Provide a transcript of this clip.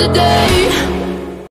today.